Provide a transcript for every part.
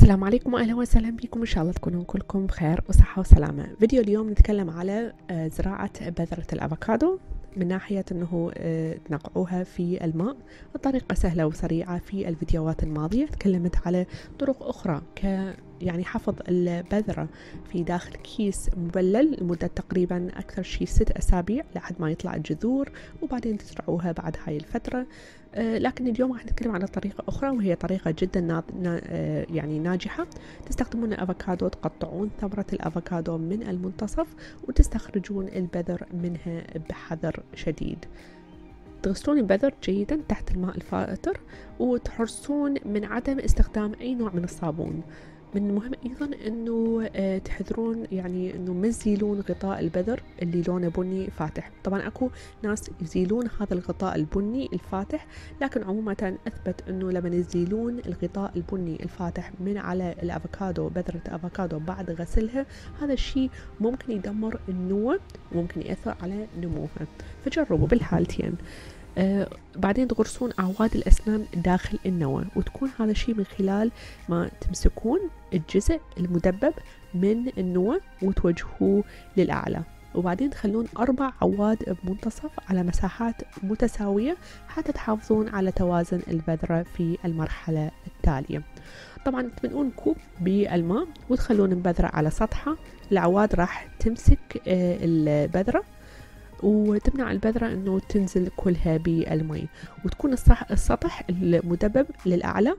السلام عليكم واهلا وسهلا بكم. إن شاء الله تكونون كلكم بخير وصحة وسلامة. فيديو اليوم نتكلم على آه، زراعة بذرة الافوكادو من ناحية إنه آه، تنقعوها في الماء. الطريقة سهلة وسريعة في الفيديوهات الماضية. تكلمت على طرق أخرى ك يعني حفظ البذرة في داخل كيس مبلل لمدة تقريبا أكثر شيء ست أسابيع لحد ما يطلع الجذور وبعدين تزرعوها بعد هاي الفترة. آه لكن اليوم راح نتكلم على طريقة أخرى وهي طريقة جدا. آه يعني ناجحة. تستخدمون الأفوكادو تقطعون ثمرة الأفوكادو من المنتصف وتستخرجون البذر منها بحذر شديد. تغسلون البذر جيدا تحت الماء الفائتر وتحرصون من عدم استخدام أي نوع من الصابون. من المهم أيضا إنه آه، تحذرون يعني إنه ما تزيلون غطاء البذر اللي لونه بني فاتح. طبعا أكو ناس يزيلون هذا الغطاء البني الفاتح لكن عموما أثبت إنه لما يزيلون الغطاء البني الفاتح من على الافوكادو بذرة الافوكادو بعد غسلها هذا الشيء ممكن يدمر النوى وممكن يأثر على نموها. فجربوا بالحالتين. آه بعدين تغرسون أعواد الأسنان داخل النواة وتكون هذا الشيء من خلال ما تمسكون الجزء المدبب من النواة وتوجهوه للأعلى. وبعدين تخلون أربع عواد بمنتصف على مساحات متساوية حتى تحافظون على توازن البذرة في المرحلة التالية. طبعا تملؤون كوب بالماء وتخلون البذرة على سطحها. العواد راح تمسك آه، البذرة وتمنع البذرة إنه تنزل كلها بالمي وتكون السطح المدبب للأعلى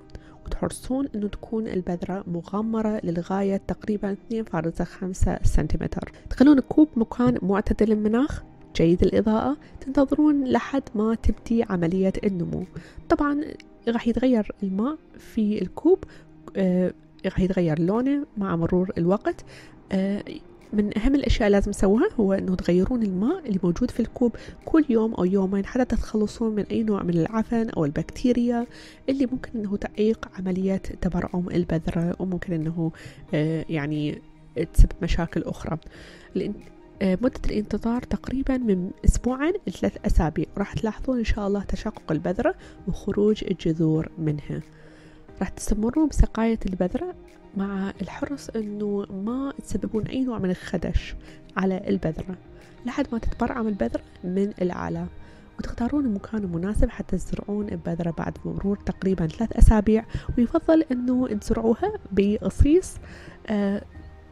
وتحرصون إنه تكون البذرة مغمرة للغاية تقريبا 2.5 سنتيمتر. تخلون الكوب مكان معتدل المناخ جيد الإضاءة. تنتظرون لحد ما تبدي عملية النمو. طبعا راح يتغير الماء في الكوب آه راح يتغير لونه مع مرور الوقت. آه من أهم الأشياء لازم تسووها هو أنه تغيرون الماء اللي موجود في الكوب كل يوم أو يومين حتى تتخلصون من أي نوع من العفن أو البكتيريا اللي ممكن أنه تعيق عملية تبرعم البذرة وممكن أنه آه، يعني تسبب مشاكل أخرى. آه، مدة الانتظار تقريبا من أسبوعين لثلاث أسابيع. راح تلاحظون إن شاء الله تشقق البذرة وخروج الجذور منها. راح تستمرون بسقاية البذرة مع الحرص إنه ما تسببون أي نوع من الخدش على البذرة. لحد ما تتبرعم البذرة من الأعلى وتختارون المكان المناسب حتى تزرعون البذرة بعد مرور تقريبا ثلاث أسابيع. ويفضل أنه تزرعوها بقصيص آه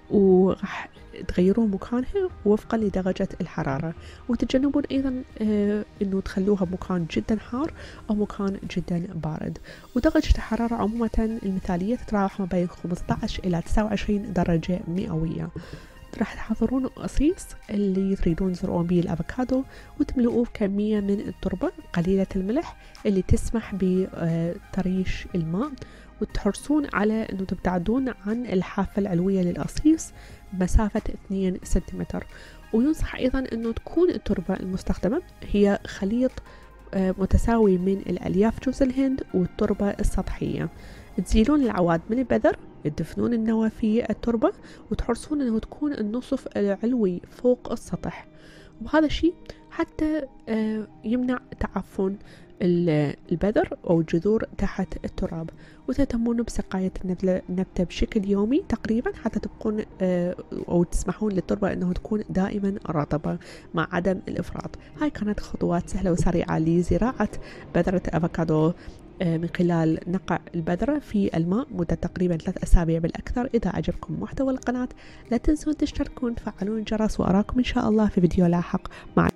وراح تغيرون مكانها وفقا لدرجة الحرارة. وتتجنبون أيضا آه أنه تخلوها مكان جدا حار أو مكان جدا بارد. ودرجة الحرارة عموما المثالية تتراوح ما بين 15 إلى 29 درجة مئوية. راح تحضرون قصيص اللي تريدون تزرعون به الأفوكادو وتملؤوه بكمية من التربة قليلة الملح اللي تسمح بتريش الماء وتحرصون على إنه تبتعدون عن الحافة العلوية للقصيص بمسافة 2 سنتيمتر. وينصح أيضا إنه تكون التربة المستخدمة هي خليط آه، متساوي من الألياف جوز الهند والتربة السطحية. تزيلون العواد من البذر تدفنون النواة في التربة وتحرصون إنه تكون النصف العلوي فوق السطح. وهذا الشيء حتى آه، يمنع تعفن البذر أو الجذور تحت التراب. وتهتمون بسقاية النبتة بشكل يومي تقريبا حتى تبقون آه، أو تسمحون للتربة أنه تكون دائما رطبة مع عدم الإفراط. هاي كانت خطوات سهلة وسريعة لزراعة بذرة أفوكادو من خلال نقع البذرة في الماء مدة تقريبا ثلاث أسابيع بالأكثر. إذا عجبكم محتوى القناة لا تنسون تشتركون تفعلون الجرس وأراكم إن شاء الله في فيديو لاحق. مع